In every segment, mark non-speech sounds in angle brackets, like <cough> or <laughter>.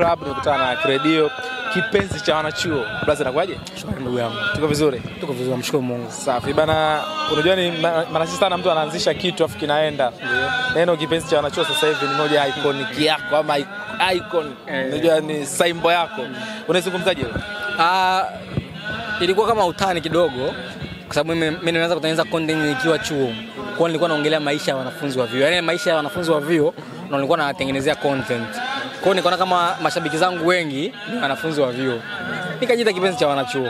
Club, nimekutana na Credio, kipenzi cha wanachuo. Blaza, inakuaje? Shukrani ndugu yangu. Tuko vizuri? Tuko vizuri, mshukuru Mungu. Safi bana, unajua ni mara sisi sana mtu anaanzisha kitu afu kinaenda. Neno kipenzi cha wanachuo sasa hivi ni moja icon iconic yako ama icon, Eh. unajua ni symbol yako. Unaizungumzaje wewe? Ah, ilikuwa kama utani kidogo kwa sababu mimi mimi nimeanza kutengeneza content nikiwa chuo. Kwa nilikuwa naongelea maisha ya wanafunzi wa vyuo. Yaani maisha ya wanafunzi wa vyuo na nilikuwa natengenezea content. Kwa nikaona kama mashabiki zangu wengi ni wanafunzi wa vyuo. Nikajiita kipenzi cha wanachuo.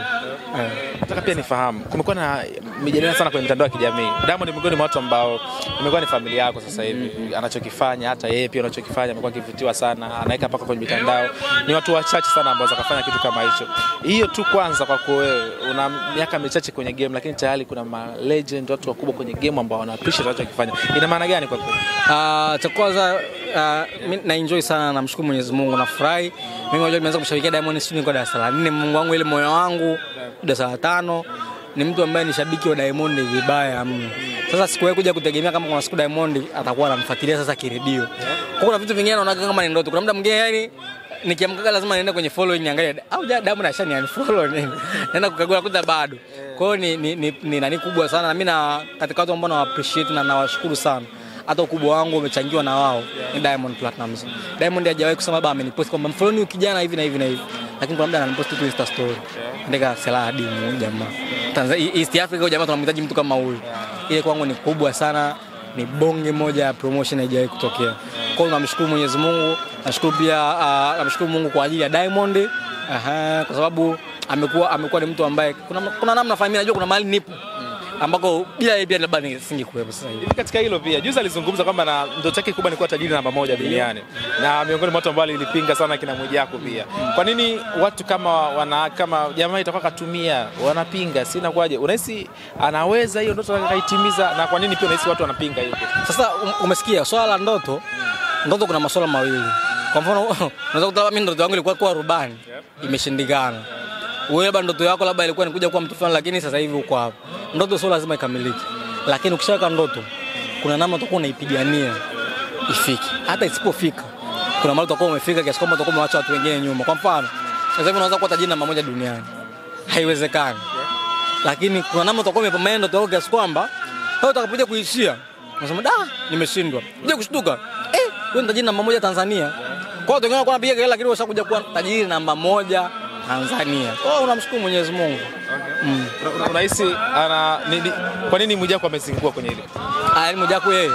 Nataka pia nifahamu, kumekuwa na mijadala sana kwenye mitandao ya kijamii. Diamond ni miongoni mwa watu ambao imekuwa ni familia yako sasa hivi, anachokifanya hata yeye pia anachokifanya amekuwa akivutiwa sana, anaweka mpaka kwenye mitandao. Ni watu wachache sana ambao wakafanya kitu kama hicho. Hiyo tu kwanza, kwako wewe, una miaka michache kwenye game, lakini tayari kuna ma legend, watu wakubwa kwenye game ambao wana appreciate anachokifanya. Ina maana gani kwako? Ah, cha kwanza uh, mimi na enjoy sana, namshukuru Mwenyezi Mungu, nafurahi. Mimi najua nimeanza kumshabikia Diamond Studio kwa darasa la 4, Mungu wangu ile moyo wangu darasa la tano ni mtu ambaye ni shabiki wa Diamond vibaya mno. Sasa sikuwahi kuja kutegemea kama kuna siku Diamond atakuwa anamfuatilia sasa kiredio. Kwa kuna vitu vingine naona kama ni ndoto. Kuna muda mwingine yani nikiamka lazima niende kwenye following niangalie au ja Diamond ashani unfollow nini. <laughs> Naenda kukagua nakuta bado. Kwa hiyo ni, ni, ni, ni nani kubwa sana na mimi na katika watu ambao na appreciate na nawashukuru sana hata ukubwa wangu umechangiwa na wao ni Diamond Platnumz. Diamond hajawahi kusema baba amenipost kwamba mfollow ni kijana hivi na hivi na hivi, lakini kuna muda ananipost tu Insta story, andika Salah Dimu jamaa Tanzania, East Africa, jamaa tunamhitaji mtu kama huyu. Ile kwangu ni kubwa sana, ni bonge moja ya promotion haijawahi kutokea. Kwa hiyo namshukuru Mwenyezi Mungu, nashukuru pia uh, namshukuru Mungu kwa ajili ya Diamond Aha, kwa sababu amekuwa amekuwa ni mtu ambaye kuna, kuna namna fahamu, najua kuna mahali nipo ambako bila yeye pia labda nisingekuwepo sasa hivi. Katika hilo pia juzi alizungumza kwamba na ndoto yake kubwa ni kuwa tajiri namba moja duniani, na miongoni mwa watu ambao alilipinga sana kina Mwijaku pia. Kwa nini watu kama wana kama jamaa itakuwa katumia wanapinga, si inakuwaje? Unahisi anaweza hiyo ndoto akaitimiza, na kwa nini pia unahisi watu wanapinga hiyo? Sasa um- umesikia swala la ndoto. Ndoto kuna masuala mawili. Kwa mfano <laughs> unaweza kuta mimi ndoto yangu ilikuwa kuwa rubani, imeshindikana. Wewe labda ndoto yako labda ilikuwa ni kuja kuwa mtu fulani, lakini sasa hivi uko hapa. Ndoto sio lazima ikamilike, lakini ukishaweka ndoto, kuna namna utakuwa unaipigania ifike. Hata isipofika, kuna mahali utakuwa umefika kiasi kwamba utakuwa umewacha watu wengine nyuma. Kwa mfano, sasa hivi unaweza kuwa tajiri namba moja duniani, haiwezekani lakini kuna namna utakuwa umepambana ndoto yako kiasi kwamba wewe utakapokuja kuishia unasema da, nimeshindwa. unje kushtuka, eh, wewe ni tajiri namba moja Tanzania. Kwa hiyo wengine wanakuwa wanapiga kelele, lakini wewe ushakuja kuwa tajiri namba moja Tanzania. Oh, unamshukuru Mwenyezi Mungu. Okay. Mm. Una- una- Unahisi ana nini, kwa nini Mwijaku amezingua kwenye hilo? Ah, Mwijaku yeye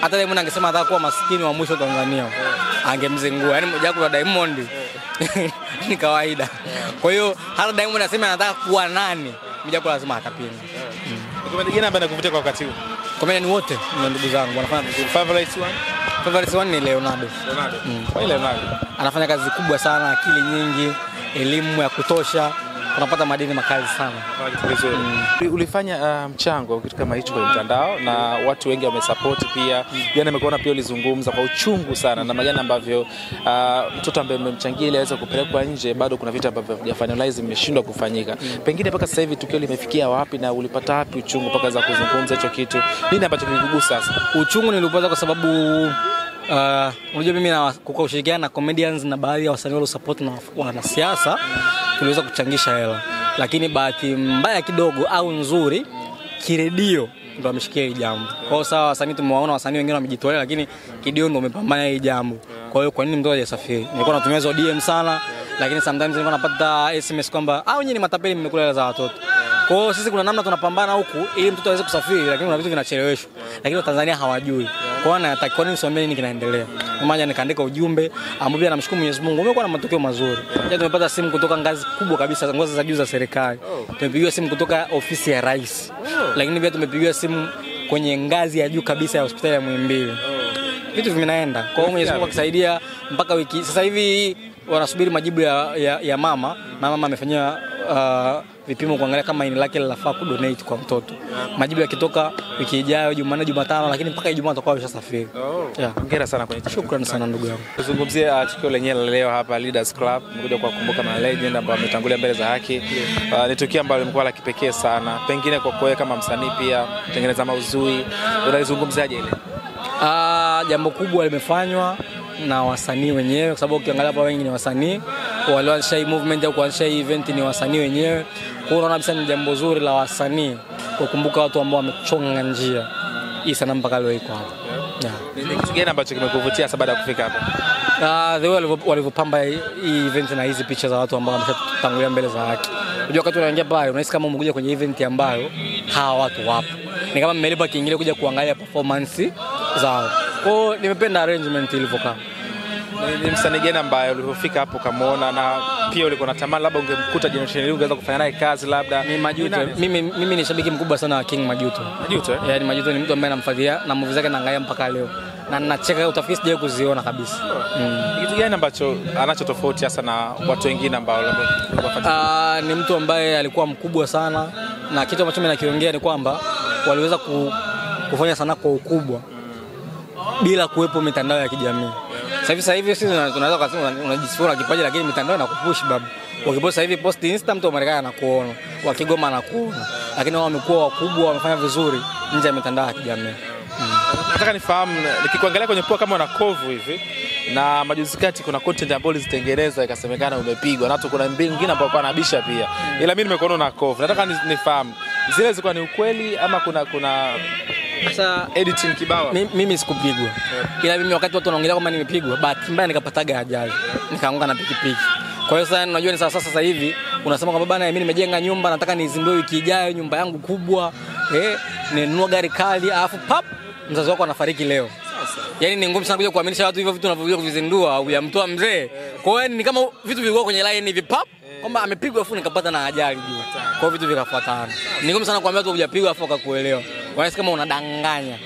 hata Diamond angesema anataka kuwa maskini wa mwisho Tanzania Yeah. angemzingua. Yaani Mwijaku na Diamond yeah. <laughs> ni kawaida. Kwa hiyo hata Diamond anasema anataka kuwa nani, Mwijaku lazima atapinga. Mm. komedi gani ambaye anakuvutia kwa wakati huu? Comedian wote ni ndugu zangu wanafanya vizuri. Favorite one? Favorite one ni Leonardo. Leonardo. Kwa Leonardo. Anafanya kazi kubwa sana, akili nyingi, elimu ya kutosha, unapata madini makali sana. mm. Ulifanya uh, mchango kitu kama hicho kwenye mtandao na watu wengi wamesapoti pia. Jana nimekuona pia ulizungumza kwa uchungu sana namna gani ambavyo uh, mtoto ambaye mmemchangia ili aweze kupelekwa nje, bado kuna vitu ambavyo havijafinalize vimeshindwa kufanyika. mm. Pengine mpaka sasa hivi tukio limefikia wapi na ulipata wapi uchungu mpaka za kuzungumza hicho kitu? Nini ambacho kilikugusa sasa? Uchungu nilipata kwa sababu uh, unajua mimi na kwa ushirikiana na comedians na baadhi ya wasanii waliosupport na wanasiasa tuliweza kuchangisha hela, lakini bahati mbaya kidogo au nzuri, kiredio ndo ameshikia hili jambo. Kwa hiyo sawa, wasanii tumewaona wasanii wengine wamejitolea, lakini kidio ndo umepambana hili jambo. Kwa hiyo kwa nini mtu hajasafiri? Nilikuwa natumia hizo DM sana, lakini sometimes nilikuwa napata SMS kwamba au nyinyi ni matapeli, mmekula hela za watoto. Kwa hiyo sisi kuna namna tunapambana huku ili mtoto aweze kusafiri, lakini kuna vitu vinacheleweshwa, lakini Watanzania hawajui. Kwa hiyo nataka kwa nisimwambie nini kinaendelea. Maana nikaandika ujumbe ambao pia namshukuru Mwenyezi Mungu umekuwa na matokeo mazuri. Jana tumepata simu kutoka ngazi kubwa kabisa, ngazi za juu za serikali. Tumepigiwa simu kutoka ofisi ya rais, lakini pia tumepigiwa simu kwenye ngazi ya juu kabisa ya hospitali ya Muhimbili. Vitu vinaenda. Kwa hiyo Mwenyezi Mungu akisaidia mpaka wiki sasa hivi wanasubiri majibu ya, ya, ya mama na mama amefanyia uh, vipimo kuangalia kama ini lake linafaa kudonate kwa mtoto. Majibu yakitoka wiki ijayo Jumanne, Jumatano, lakini mpaka Ijumaa atakuwa ameshasafiri. Yeah. Hongera sana kwenye Shukrani sana ndugu yangu. Tuzungumzie uh, tukio lenyewe la leo hapa Leaders Club. Nimekuja kuwakumbuka na legend ambao wametangulia mbele za haki. Yeah. Uh, ni tukio ambalo limekuwa la kipekee sana, pengine kwa kwa kama msanii pia kutengeneza mauzui, unalizungumzaje ile? Ah, jambo kubwa limefanywa na wasanii wenyewe, kwa sababu ukiangalia hapa wengi ni wasanii walioanzisha hii movement au kuanzisha hii event ni wasanii wenyewe. Kwa hiyo unaona kabisa ni jambo zuri la wasanii kukumbuka watu ambao wamechonga njia hii sana mpaka leo iko hapa. Ni kitu gani ambacho kimekuvutia hasa baada ya kufika hapa? Uh, the way walivyopamba hii hii event na hizi picha za watu ambao wameshatangulia mbele za haki. Unajua wakati unaingia pale unahisi kama umekuja kwenye event ambayo hawa watu wapo. Ni kama mmelipa kiingilio kuja kuangalia performance zao. Kwa hiyo nimependa arrangement ilivyokaa. Ni, ni msanii gani ambaye ulipofika hapo ukamwona na pia ulikuwa unatamani labda ungemkuta Generation hii ungeweza kufanya naye kazi labda? Ni Majuto. Mimi, mimi ni shabiki mkubwa sana wa King Majuto. Majuto, eh? Yaani Majuto ni mtu ambaye namfuatilia na movie zake naangalia mpaka leo. Na nacheka utafikiri sijawahi kuziona kabisa. Mm. Kitu gani ambacho anacho tofauti hasa na watu wengine ambao labda? Uh, ni mtu ambaye alikuwa mkubwa sana na kitu ambacho mimi nakiongea ni kwamba waliweza ku, kufanya sanaa kwa ukubwa bila kuwepo mitandao ya kijamii. Sasa hivi sasa hivi sisi tunaweza kusema una- unajisifia una kipaji lakini mitandao inakupush babu. Ukipost sasa hivi post Insta mtu wa Marekani anakuona, wa Kigoma anakuona. Lakini wao wamekuwa wakubwa wamefanya vizuri nje ya mitandao ya kijamii. Nataka nifahamu, nikikuangalia kwenye pua kama una kovu hivi na majuzi kati kuna content ambayo ulizitengeneza ikasemekana umepigwa na hata kuna mbili nyingine ambayo kwa nabisha pia, ila mimi nimekuona una kovu. Nataka ni- nifahamu zile zilikuwa ni ukweli ama kuna kuna Sasa editing kibao? Mi- mimi sikupigwa ila mimi wakati watu wanaongelea kwamba nimepigwa bahati mbaya nikapataga ajali nikaanguka na pikipiki kwa hiyo sasa unajua ni sasa sasa hivi unasema kwamba bana mimi nimejenga nyumba nataka nizindue wiki ijayo nyumba yangu kubwa eh ninunua gari kali alafu pap mzazi wako anafariki leo Yaani ni ngumu sana kuja kuaminisha watu hivyo vitu unavyokuja kuvizindua au ya mtoa mzee. Kwa hiyo ni kama vitu vilikuwa kwenye line hivi pap kwamba amepigwa afu nikapata na ajali juu. Kwa hiyo vitu vikafuatana. Ni ngumu sana kuambia watu hujapigwa afu akakuelewa. Wanahisi kama unadanganya.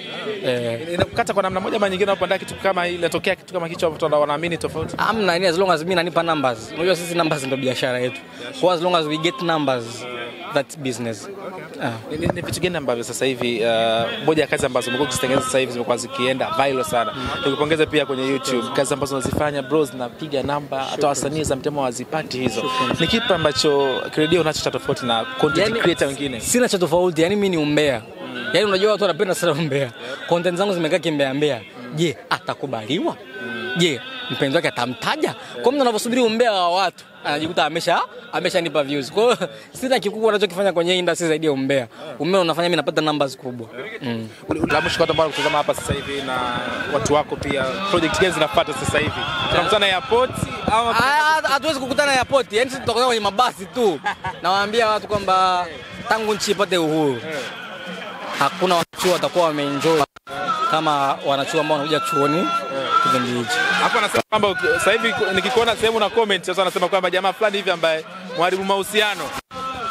Eh. Inakukata kwa namna moja ama nyingine, unapoandaa kitu kama ile, tokea kitu kama hicho, watu wanaamini tofauti. Amna ni as long as mimi nanipa numbers. Unajua sisi numbers ndio biashara yetu. Kwa as long as we get numbers that's business. Ah. Ni- ni ni vitu gani ambavyo sasa hivi uh, moja ya kazi ambazo umekuwa ukizitengeneza sasa hivi zimekuwa zikienda viral sana. Nikupongeze pia kwenye YouTube, kazi ambazo unazifanya bro zinapiga namba, hata wasanii za mtemo wazipati hizo. Ni kipi ambacho Credio unacho cha tofauti na content yani, creator wengine? Sina cha tofauti, yani mimi ni umbea. Yaani unajua watu wanapenda sana umbea. Content zangu zimekaa kimbea mbea. Je, atakubaliwa? Je, mpenzi wake atamtaja? Kwa mtu anavyosubiri umbea wa watu, anajikuta amesha ameshanipa views. Kwa hiyo <laughs> sina kikubwa anachokifanya kwenye industry zaidi ya umbea. Umbea unafanya mimi napata numbers kubwa. Mm. La mwisho kwa watu kutazama hapa sasa hivi na watu wako pia, project gani zinafuata sasa hivi? Tunakutana airport au Ah, Hatuwezi kukutana airport, yani sisi tutakutana kwenye mabasi tu. Nawaambia watu kwamba tangu nchi ipate uhuru hakuna wanachuo watakuwa wameenjoy kama wanachuo ambao wanakuja chuoni kipindi hichi. hapo anasema kwamba sasa hivi nikikuona sehemu na comment sasa anasema kwamba jamaa fulani hivi ambaye mharibu mahusiano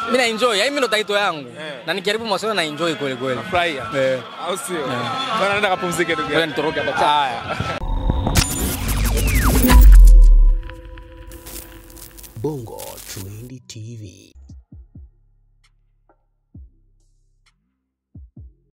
Mimi na enjoy, yani mimi ndo taito yangu na nikijaribu mahusiano na enjoy kweli kweli. nafurahia Eh, au sio? Bwana anaenda kapumzike ndugu Bwana yangu. nitoroke hapa. Haya. Bongo Trendy TV.